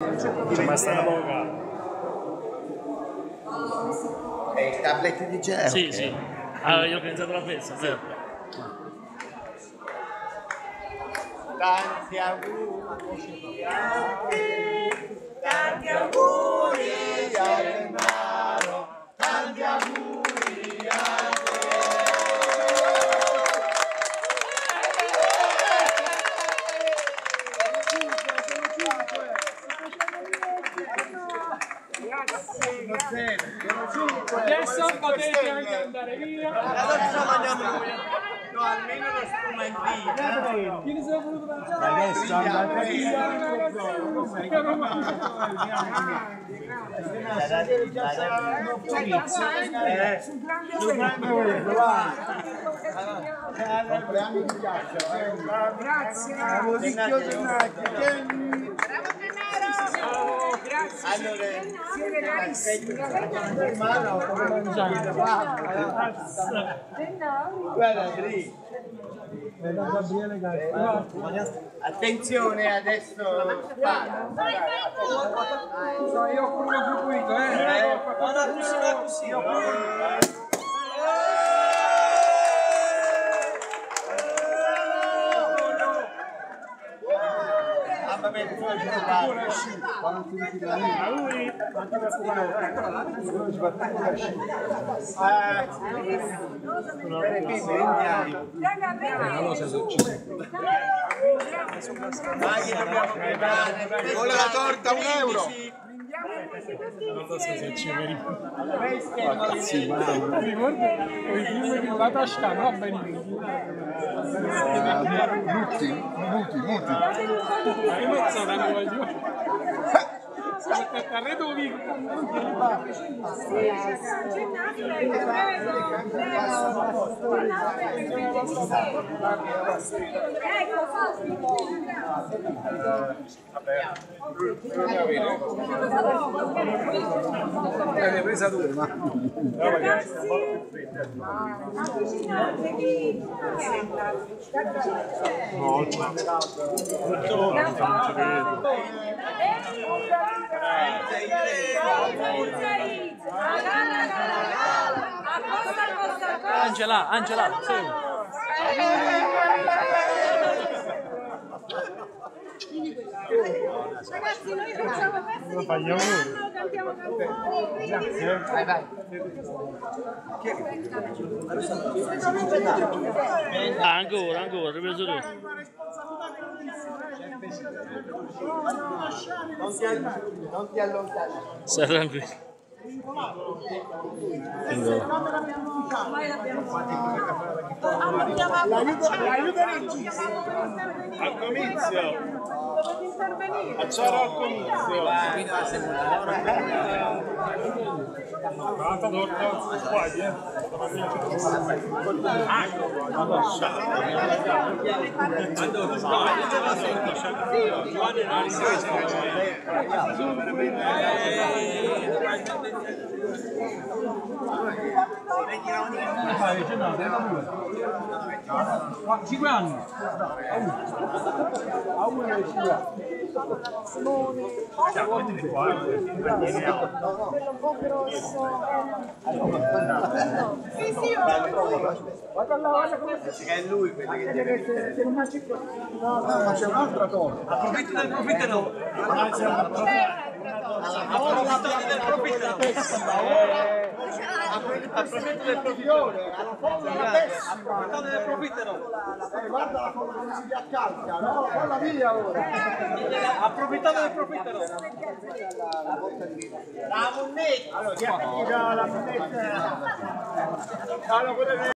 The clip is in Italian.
C'è mai stata poca. È il tablet di Geo. Sì, sì. Allora, io ho organizzato la festa, vero? Tanti auguri. Tanti auguri Adesso potete anche andare via. No, almeno lo spumantino. Chi ne sono voluto mangiare? Adesso andate Compriamo di ghiaccio. Grazie. Bravo Allora, siete bravissimi. Guarda lì. Attenzione adesso spara. No, io ho pure contribuito, eh. Guarda così, va così. Vabbè, tu hai giocato. Dai, dobbiamo preparare. Con la torta un euro. Non so se ci vedi. Mi ricordo quei film di la Toscana, va bene. Muti, muti, muti. Ma io non so che voglio. Si mette L'hai presa tu, ma... Angela, Angela, segui. Ragazzi, noi facciamo festa di compleanno, cantiamo canzoni. Grazie. Vai, vai. Ah, ancora, ancora, ripreso tu. Non ti, all- non ti allontanare. Stai tranquillo. L'aiuto regista. Al comizio. Atxarokun Atalor Guardiã Guardiã Dovete intervenire. C'era al comizio. Cinque anni. Quello un po' grosso. Sì, sì, Che è lui quello che deve No, ma c'è un'altra cosa. Approfitto del profittero. Approfitto del profittero. Approfitto del profittero. La folla la pessima. Approfitto del profittero. Eh, guarda la folla come si riaccalca, no? Falla via ora. Approfittate del profittero. La munnetta. Allora, chi ha la munnetta? Allora,